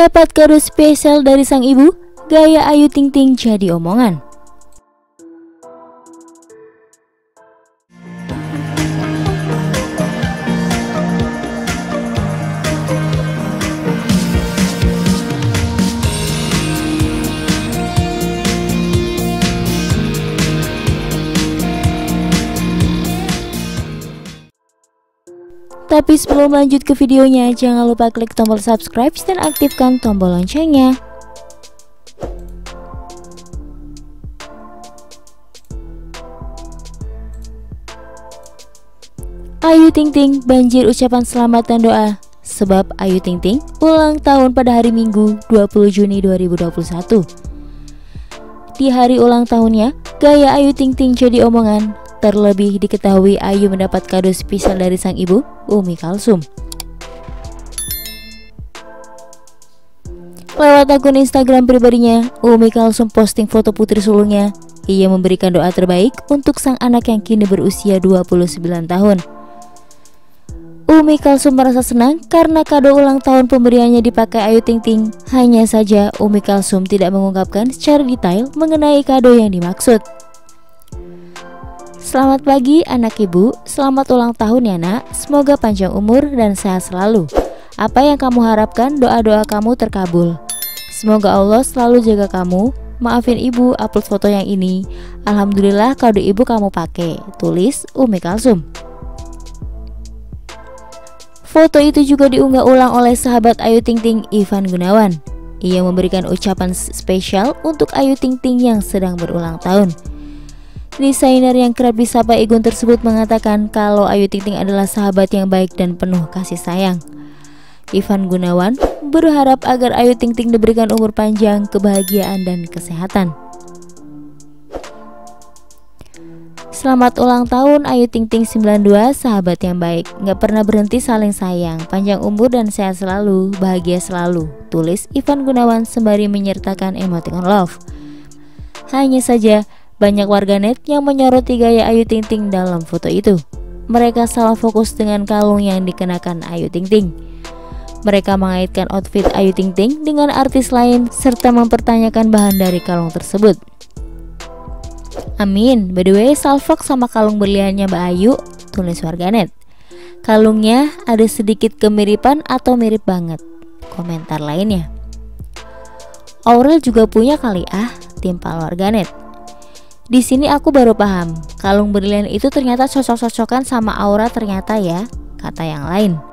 Dapat kado spesial dari sang ibu, gaya Ayu Ting Ting jadi omongan. Tapi sebelum lanjut ke videonya, jangan lupa klik tombol subscribe dan aktifkan tombol loncengnya. Ayu Ting Ting banjir ucapan selamat dan doa sebab Ayu Ting Ting ulang tahun pada hari Minggu 20 Juni 2021. Di hari ulang tahunnya, gaya Ayu Ting Ting jadi omongan Terlebih diketahui Ayu mendapat kado spesial dari sang ibu, Umi Kalsum. Lewat akun Instagram pribadinya, Umi Kalsum posting foto putri sulungnya. Ia memberikan doa terbaik untuk sang anak yang kini berusia 29 tahun. Umi Kalsum merasa senang karena kado ulang tahun pemberiannya dipakai Ayu Ting Ting. Hanya saja Umi Kalsum tidak mengungkapkan secara detail mengenai kado yang dimaksud. Selamat pagi anak ibu, selamat ulang tahun ya nak. Semoga panjang umur dan sehat selalu. Apa yang kamu harapkan doa-doa kamu terkabul. Semoga Allah selalu jaga kamu. Maafin ibu upload foto yang ini. Alhamdulillah kado ibu kamu pakai. Tulis Umi Kalsum. Foto itu juga diunggah ulang oleh sahabat Ayu Ting Ting Ivan Gunawan. Ia memberikan ucapan spesial untuk Ayu Ting Ting yang sedang berulang tahun Desainer yang kerap disapa Igun tersebut mengatakan kalau Ayu Ting Ting adalah sahabat yang baik dan penuh kasih sayang. Ivan Gunawan berharap agar Ayu Ting Ting diberikan umur panjang, kebahagiaan, dan kesehatan. Selamat ulang tahun Ayu Ting Ting 92, sahabat yang baik. Gak pernah berhenti saling sayang, panjang umur dan sehat selalu, bahagia selalu. Tulis Ivan Gunawan sembari menyertakan emoticon love. Hanya saja, banyak warganet yang menyoroti gaya Ayu Ting Ting dalam foto itu. Mereka salah fokus dengan kalung yang dikenakan Ayu Ting Ting. Mereka mengaitkan outfit Ayu Ting Ting dengan artis lain serta mempertanyakan bahan dari kalung tersebut. Amin, by the way salfok sama kalung berliannya Mbak Ayu, tulis warganet. Kalungnya ada sedikit kemiripan atau mirip banget. Komentar lainnya. Aurel juga punya kali ah, timpal warganet. Di sini aku baru paham, kalung berlian itu ternyata cocok-cocokan sama aura ternyata ya, kata yang lain.